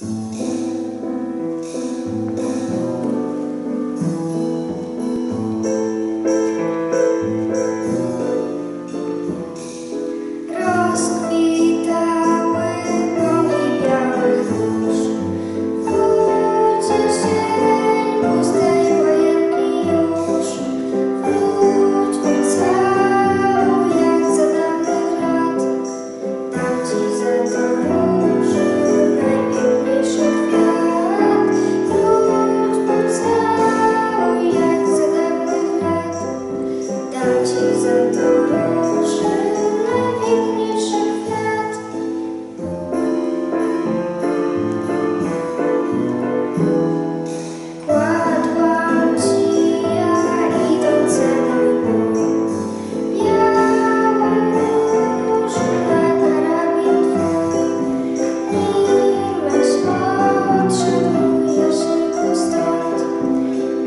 The